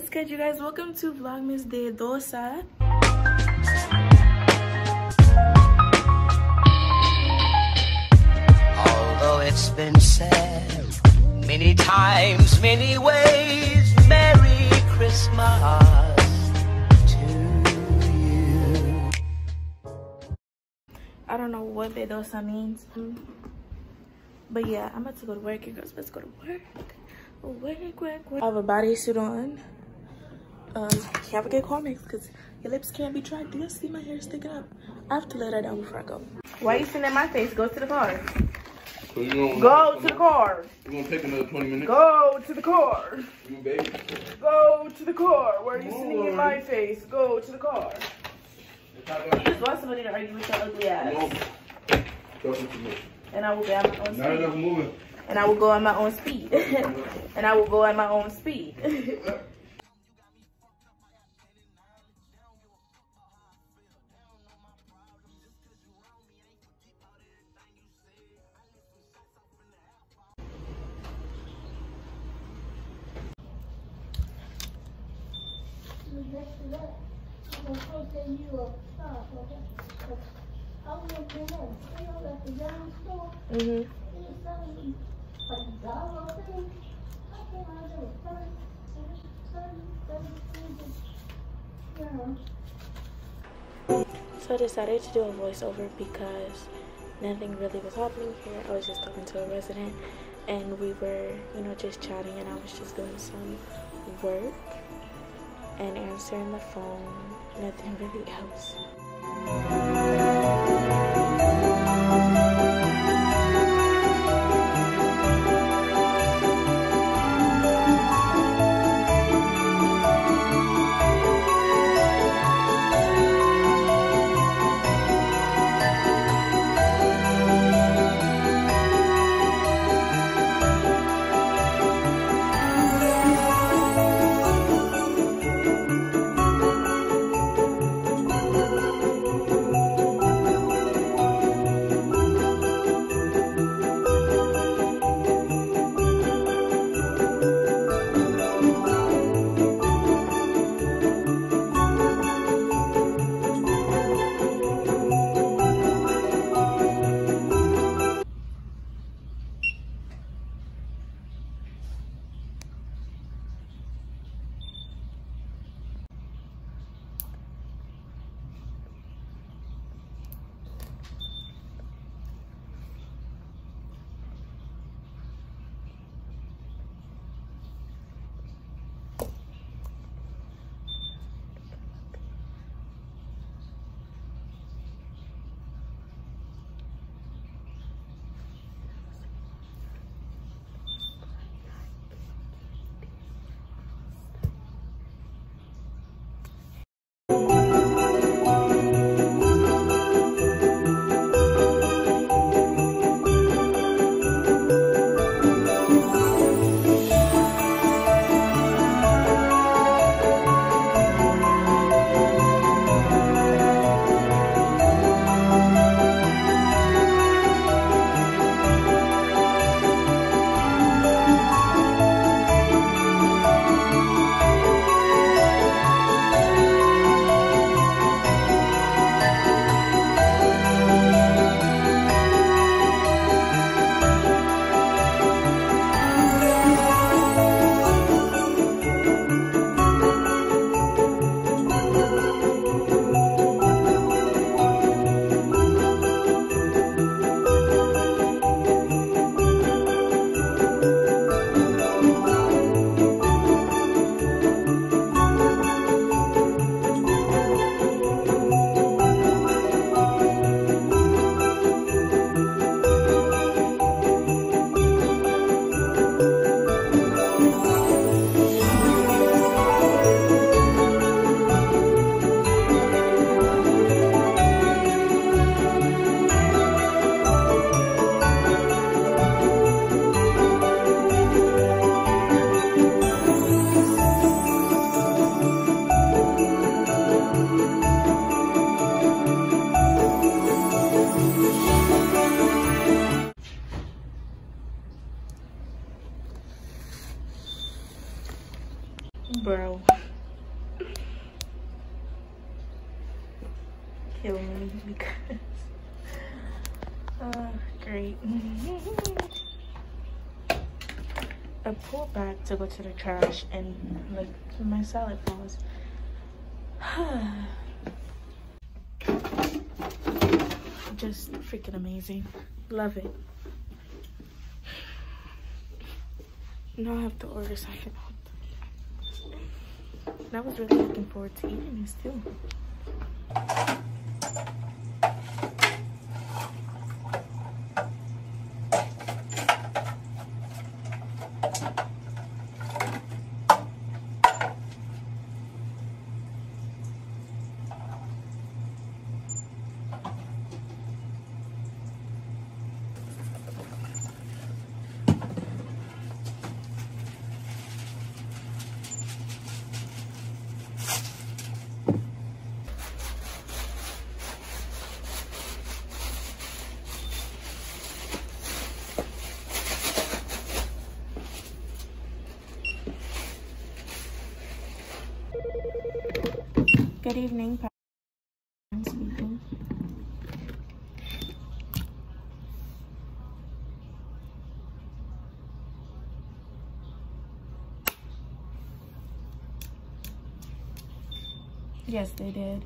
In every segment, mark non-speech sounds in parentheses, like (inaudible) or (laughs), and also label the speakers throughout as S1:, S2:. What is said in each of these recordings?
S1: what's good you guys welcome to vlogmas de dosa.
S2: Although it's been said many times, many ways, Merry Christmas to you.
S1: i don't know what de dosa means but yeah i'm about to go to work you girls let's go to work. Work work work. I have a bodysuit on um can't forget Carmex because your lips can't be dry. Do you see my hair sticking up. I have to let that down before i go why are you sitting in my face? Go to the car.
S3: So
S1: go to the car.
S3: You gonna take another 20 minutes?
S1: go to the car.
S3: You baby.
S1: go to the car. Why are you sitting in my face? Go to the car. You just want somebody to argue with your ugly ass?
S3: No. Talking to me.
S1: and i will be at my own speed.
S3: Not enough moving.
S1: and i will go at my own speed. (laughs) And i will go at my own speed (laughs) So I decided to do a voiceover because nothing really was happening here. I was just talking to a resident and we were, you know, just chatting and I was just doing some work and answering the phone. Nothing really else. Great. (laughs) I pulled back to go to the trash and like my salad falls. (sighs) Just freaking amazing. Love it. Now I have to order something else. I was really looking forward to eating this too. Good evening. Yes, they did.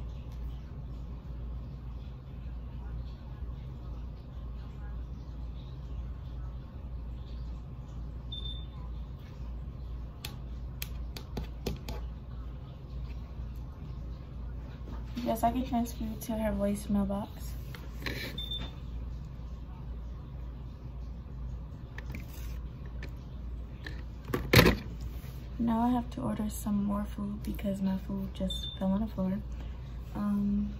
S1: I can transfer you to her voicemail box. Now I have to order some more food because my food just fell on the floor. Um,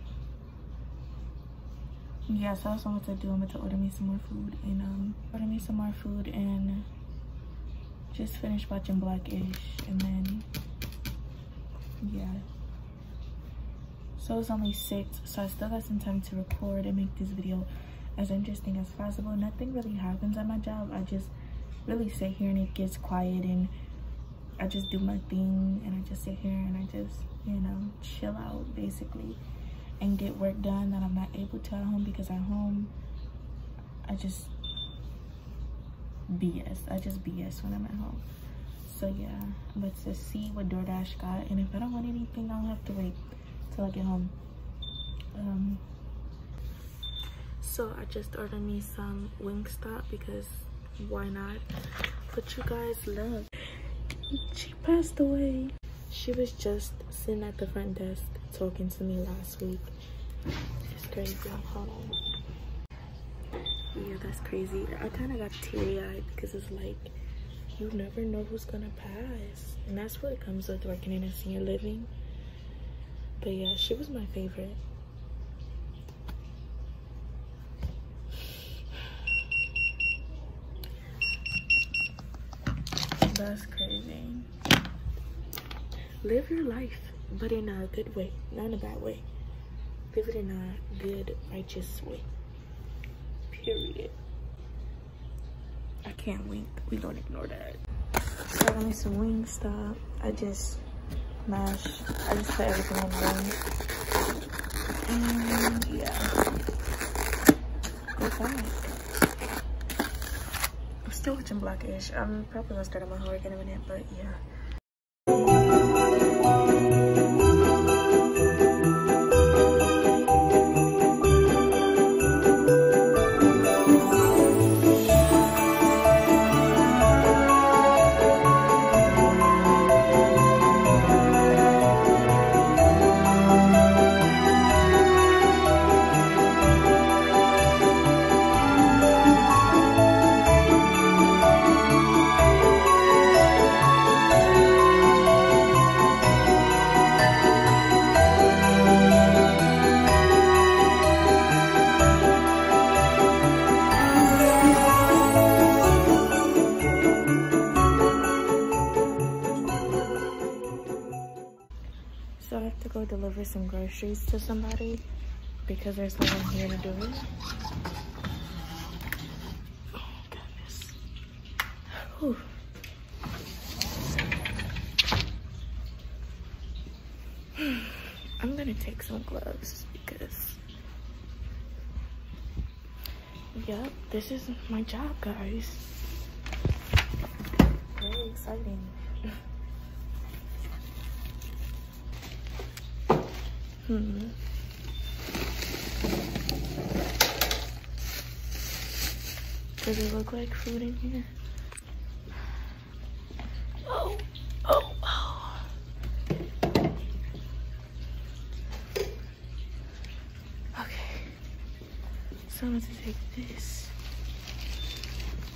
S1: yeah, so that's what I'm going to do. I'm going to order me some more food and um, order me some more food and just finish watching Black-ish and then, yeah so it's only six so i still got some time to record and make this video as interesting as possible. Nothing really happens at my job. I just really sit here and it gets quiet and i just do my thing and i just sit here and i just you know chill out basically and get work done that i'm not able to at home because at home i just bs i just bs when i'm at home. So yeah let's just see what DoorDash got and if I don't want anything I'll have to wait till I get home. Um, so I just ordered me some Wingstop because why not? But you guys love. She passed away. She was just sitting at the front desk talking to me last week. It's crazy. Hold on. Yeah, that's crazy. I kind of got teary-eyed because it's like you never know who's gonna pass and that's what it comes with working in a senior living but yeah, she was my favorite. That's crazy. Live your life, but in a good way, not in a bad way. Live it in a good, righteous way. Period. I can't wink. We don't ignore that. I Got me some Wingstop. I just mash. I just put everything in one. And yeah. Go back. I'm still watching Black-ish. I'm probably gonna start on my homework in a minute, but yeah. Some groceries to somebody because there's no one here to do it. Oh, goodness. (sighs) I'm gonna take some gloves because, yep, this is my job, guys. Very exciting. Hmm. Does it look like food in here? Oh, oh, oh. Okay. So I'm going to take this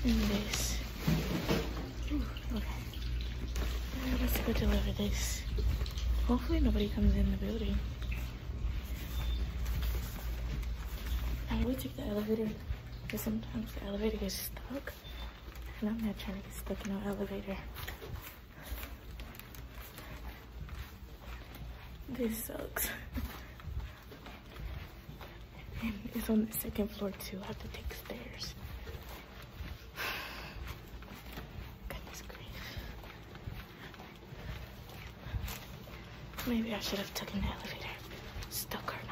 S1: and this. Ooh, okay. Let's go deliver this. Hopefully nobody comes in the building. Would take the elevator because sometimes the elevator gets stuck. And I'm not trying to get stuck in no elevator. This sucks. (laughs) and it's on the second floor too. I have to take stairs. (sighs) Goodness grief. Maybe I should have taken the elevator. Stuck not.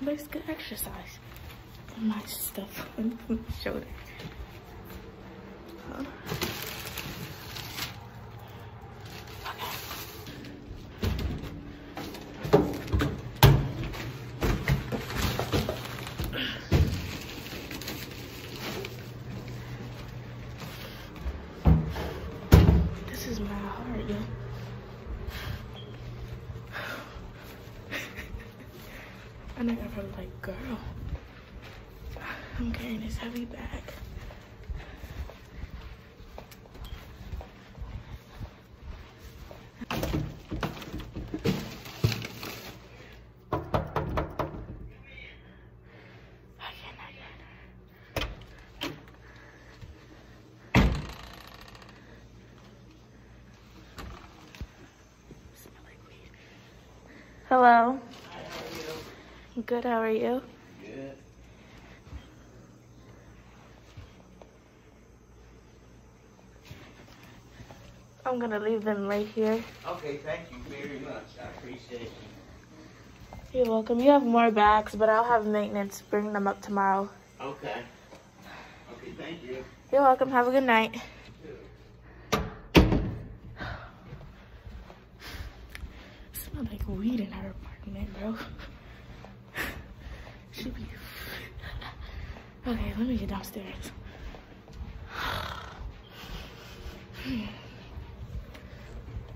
S1: But it's good exercise. My stuff on (laughs) my shoulder. Huh? This is my heart, yo. I never felt like, girl, I'm carrying this heavy bag. Hello. Good, how are you?
S3: Good.
S1: I'm gonna leave them right here.
S2: Okay, thank you very much. I appreciate you.
S1: You're welcome. You have more bags, but I'll have maintenance bring them up tomorrow.
S2: Okay. Okay, thank you.
S1: You're welcome. Have a good night. (sighs) Smell like weed in her apartment, bro. Be. (laughs) Okay, let me get downstairs. (sighs)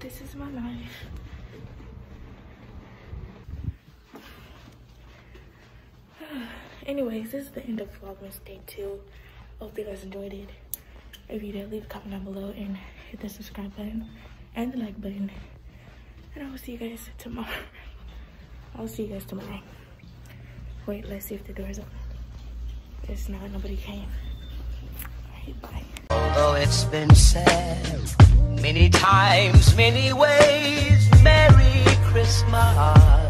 S1: This is my life. (sighs) Anyways, this is the end of Vlogmas Day 2. Hope you guys enjoyed it. If you did, leave a comment down below and hit the subscribe button and the like button. And I will see you guys tomorrow. (laughs) I'll see you guys tomorrow. Wait, let's see if the door is open. It's not, nobody came. Alright, bye.
S2: Although it's been said many times, many ways, Merry Christmas.